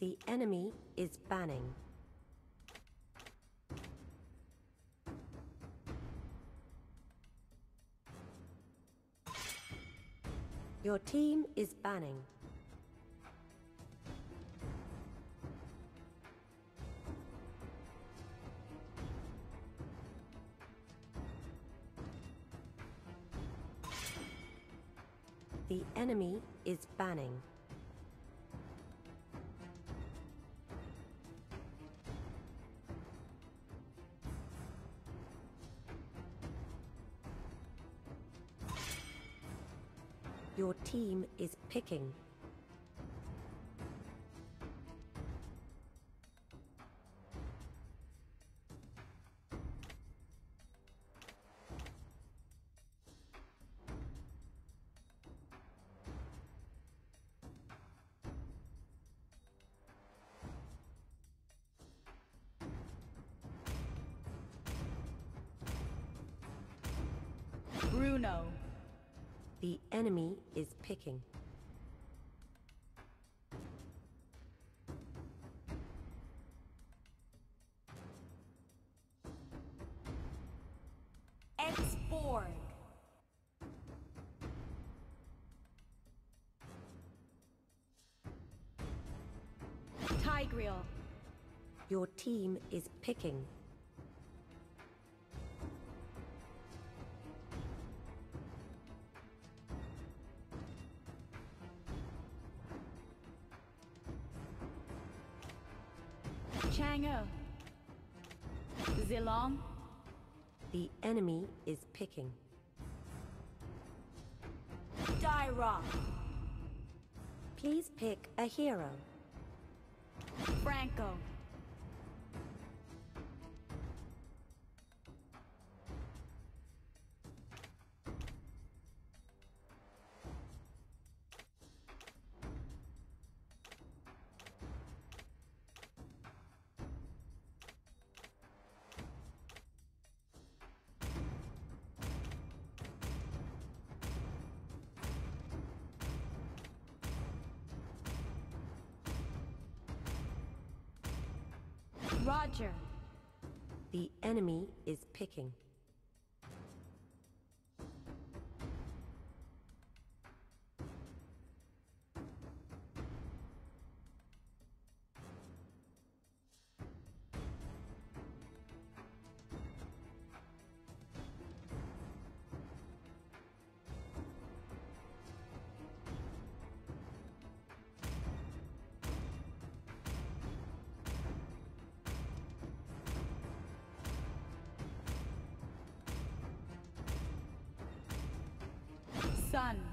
The enemy is banning. Your team is banning. The enemy is banning. Your is picking. Bruno. The enemy is picking. X-Borg. Tigreal. Your team is picking. Dyrroth. Please pick a hero. Franco. Sun.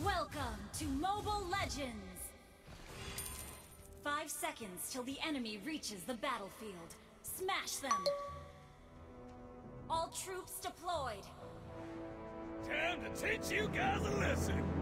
Welcome to Mobile Legends! Five seconds till the enemy reaches the battlefield. Smash them! All troops deployed! Time to teach you guys a lesson!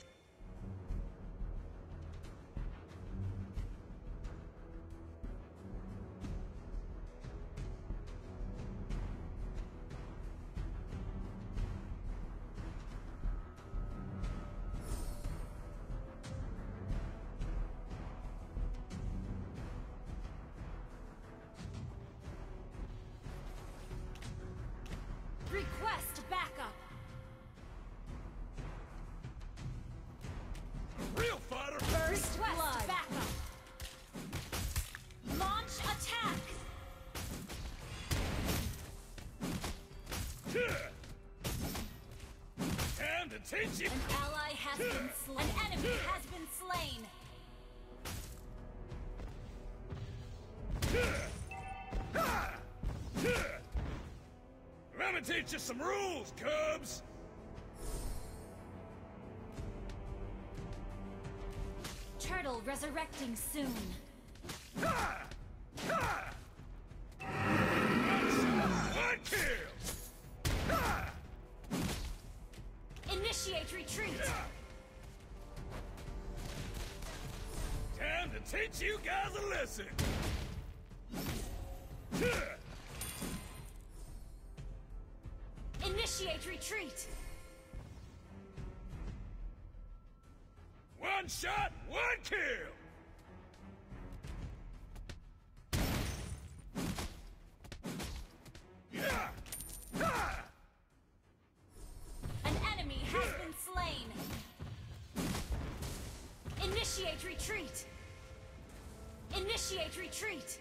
Request backup! A real fighter! First blood! backup! Launch attack! Time to teach you! An ally has been slain. An enemy has been Me teach you some rules, Cubs! Turtle resurrecting soon. One kill! Initiate retreat. Time to teach you guys a lesson! Initiate retreat. One shot, one kill! An enemy has been slain. Initiate retreat. Initiate retreat.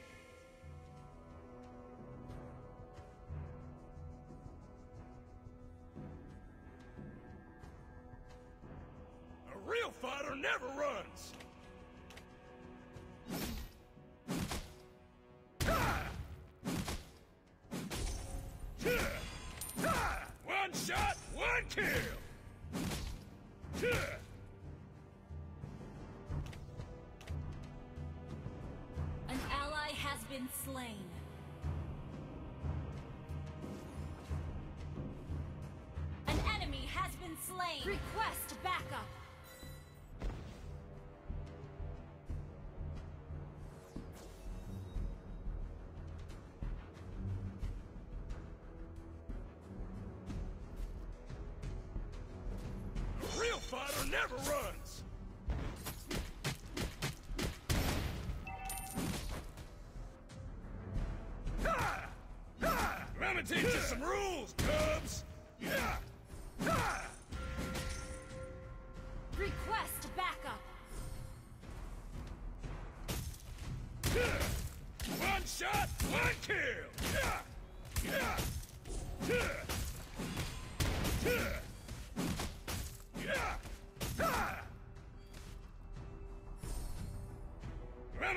Fighter never runs! Let me teach you some rules, Cubs!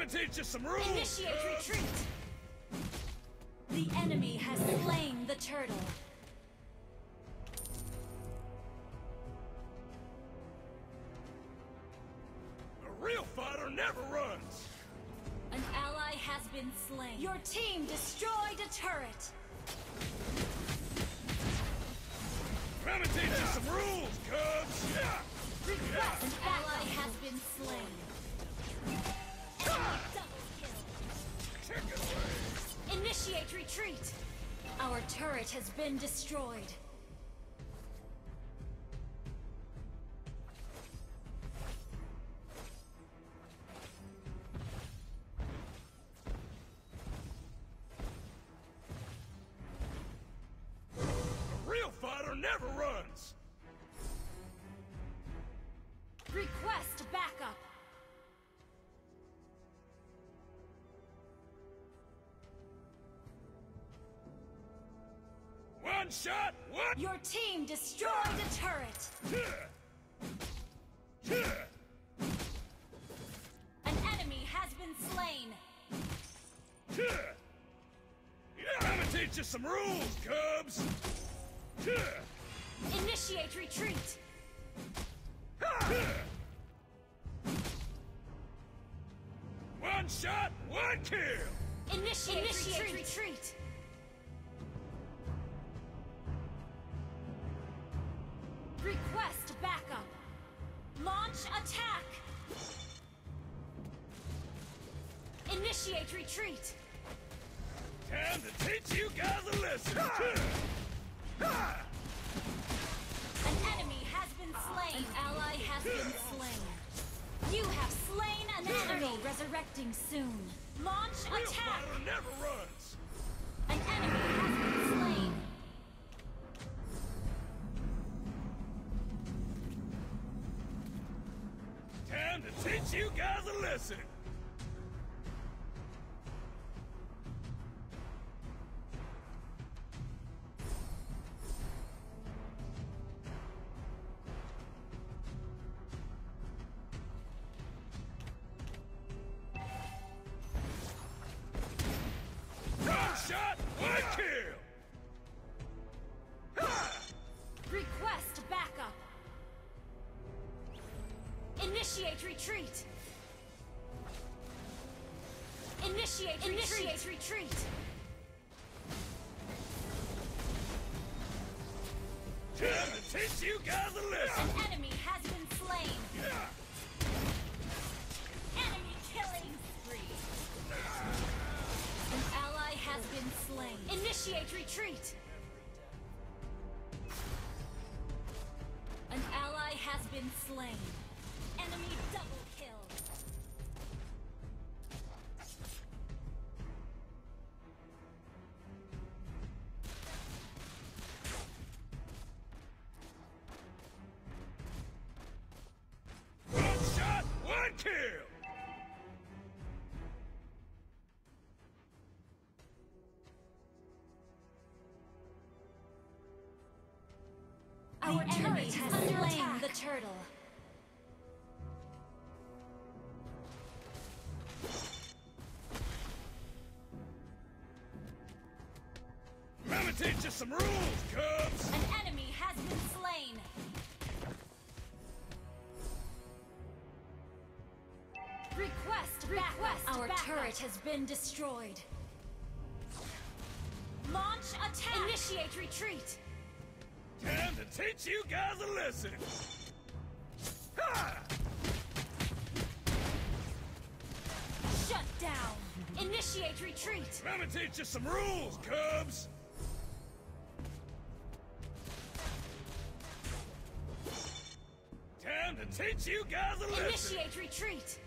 Me teach you some rules! Initiate retreat. The enemy has slain the turtle. A real fighter never runs! An ally has been slain. Your team destroyed a turret. Let me teach you some rules, Cubs! An ally has been slain. Initiate retreat. Our turret has been destroyed. Shot, one... Your team destroyed a turret. An enemy has been slain. Let me teach you some rules, Cubs! Initiate retreat. One shot, one kill! Initiate, Initiate retreat. retreat. Initiate retreat. Time to teach you guys a lesson. An enemy has been slain. An ally has been slain. You have slain an enemy. Resurrecting soon. Launch attack. never runs. An enemy has been slain. Time to teach you guys a lesson. Initiate retreat. Initiate retreat. Initiate retreat. Time to teach you guys a lesson. An enemy has been slain. Enemy killing spree. An ally has been slain. Initiate retreat. An ally has been slain. Enemy double Let me teach you some rules, Cubs! An enemy has been slain. Request Request Our turret has been destroyed. Launch attack. Initiate retreat. Time to teach you guys a lesson. Ha! Shut down. Initiate retreat. Let me teach you some rules, Cubs! Time to teach you guys a lesson. Initiate retreat.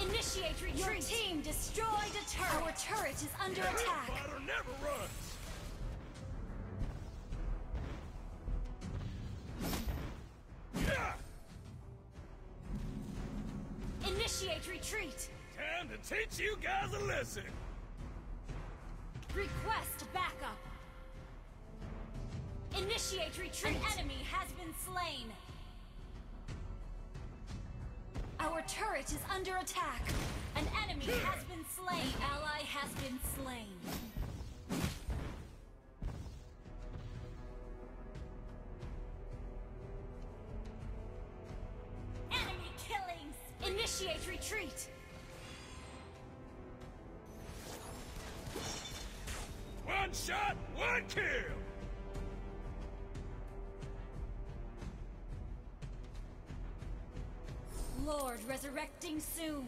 Initiate retreat. Your team destroyed a turret. Our turret is under attack. Hellfighter never runs. Yeah! Initiate retreat. Time to teach you guys a lesson. Request backup. Initiate retreat. An enemy has been slain. Our turret is under attack. An enemy has been slain. An ally has been slain. Enemy killings. Initiate retreat. One shot, one kill. Lord resurrecting soon.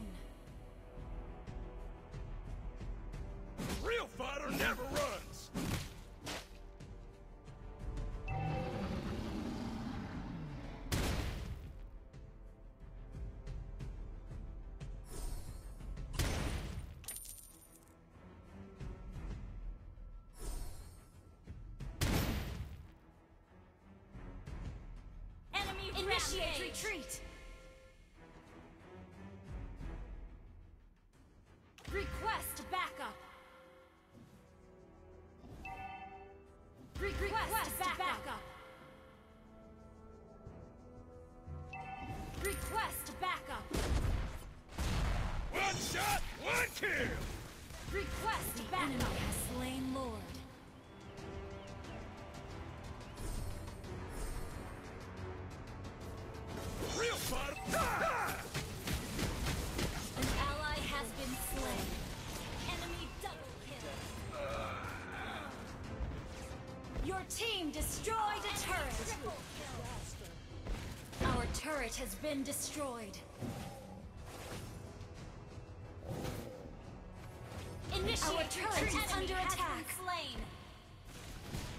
Initiate retreat. Turret has been destroyed. Initiate Our turret is under attack. slain.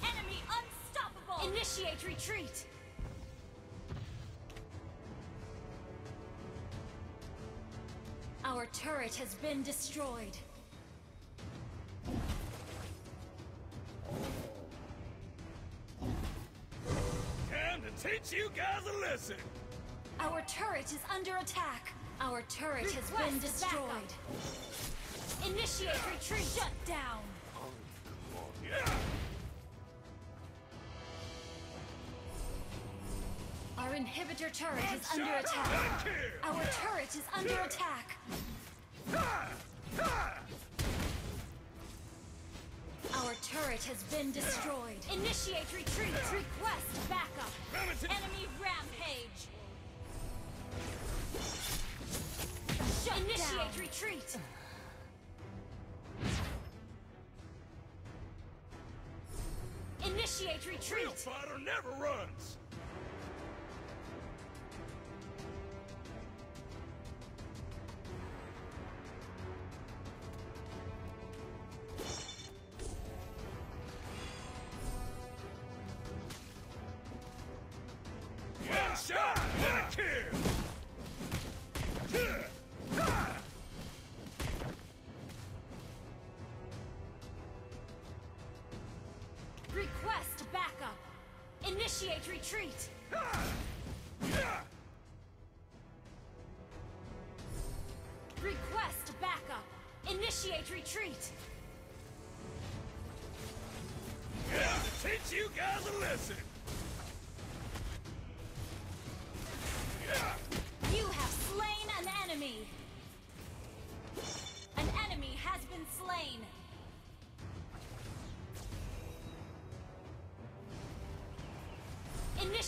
Enemy unstoppable. Initiate retreat. Our turret has been destroyed. Time to teach you guys a lesson. Our turret is under attack. Our turret has been destroyed. Initiate retreat. Shut down. Our inhibitor turret is under attack. Our turret is under attack. Our turret has been destroyed. Initiate retreat. Request backup. Enemy rampage. Shut Initiate retreat. Initiate Real retreat. fighter never runs. Initiate retreat. Request backup. Initiate retreat. Yeah, to teach you guys a lesson. You have slain an enemy. An enemy has been slain.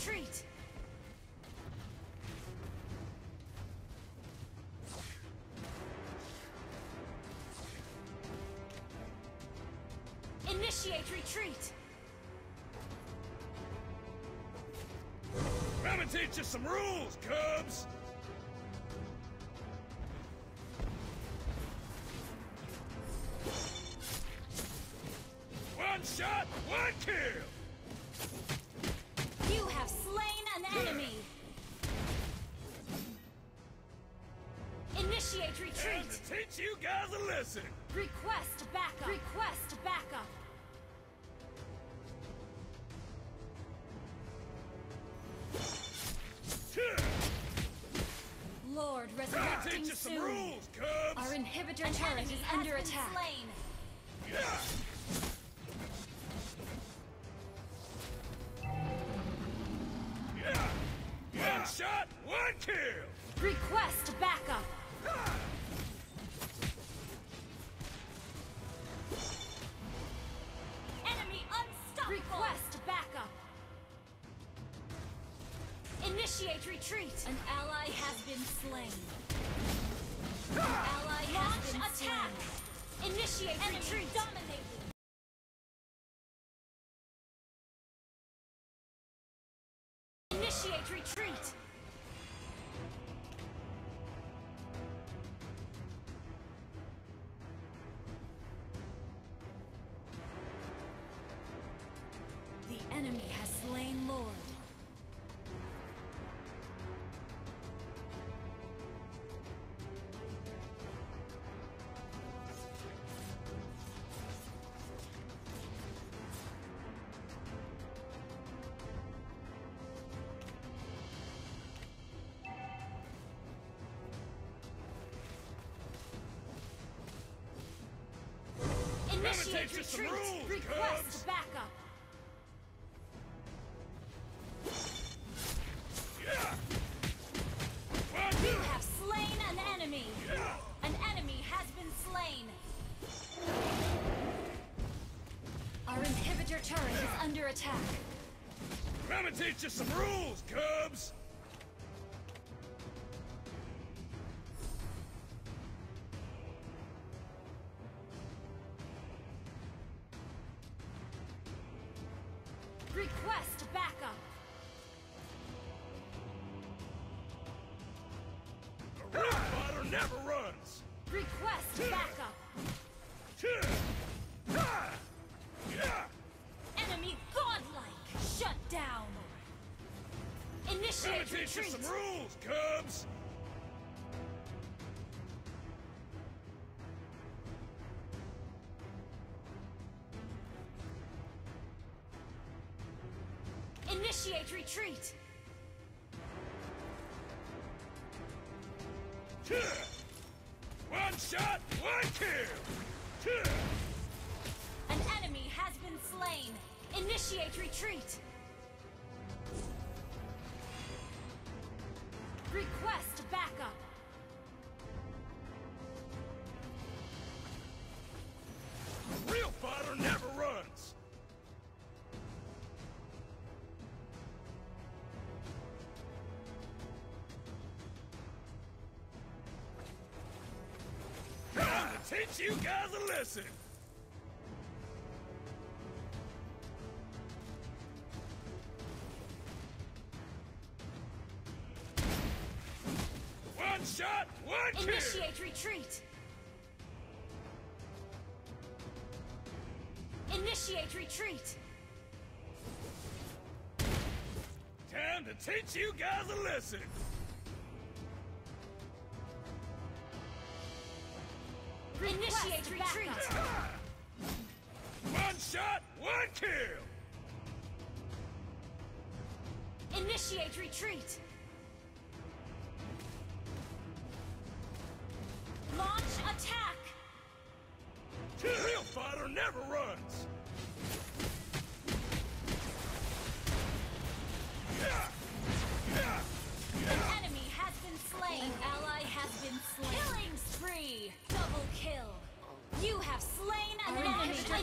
Retreat. Initiate retreat. Gonna teach you some rules, Cubs. Soon. rules, Cubs. Our inhibitor turret is under attack. Yeah. Yeah. takes us some room, Request backup! You have slain an enemy! An enemy has been slain! Our inhibitor turret is under attack! Gravity to some rules, Cubs! Initiate retreat. One shot, one kill! An enemy has been slain. Initiate retreat. Teach you guys a lesson! One shot, one kill! Initiate retreat. Initiate retreat. Time to teach you guys a lesson! Initiate retreat. One shot, one kill! Initiate retreat. Launch attack. A real fighter never runs!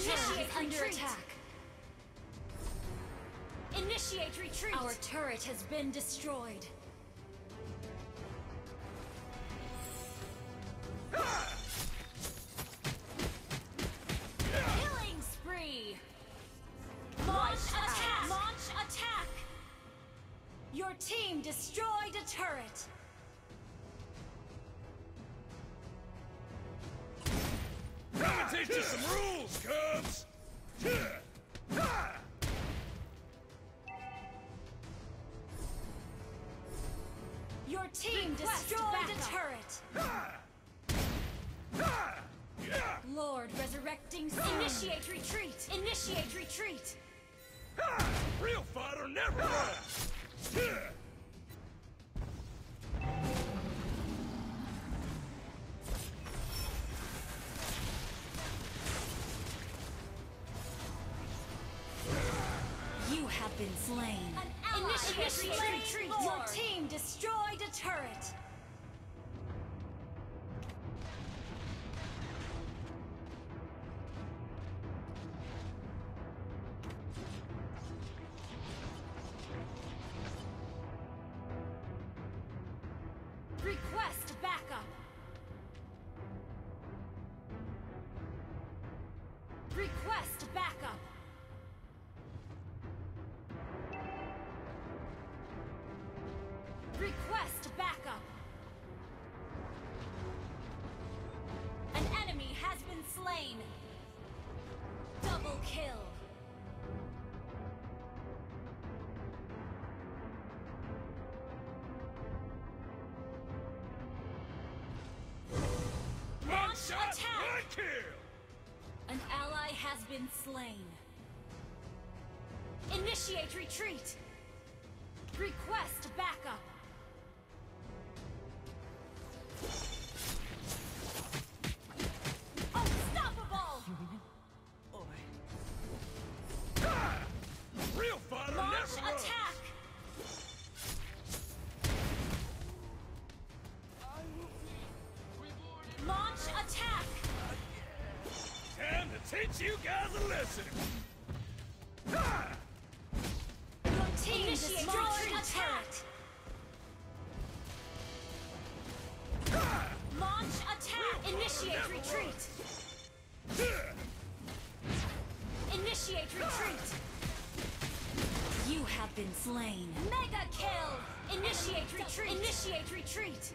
Initiate is under attack. Initiate retreat. Our turret has been destroyed. Been slain. An ally Initiate retreat. Your team destroyed a turret. Slain. Double kill. One shot, attack. one kill! An ally has been slain. Initiate retreat. Request backup. Slain. Mega kill! Initiate retreat! Initiate retreat!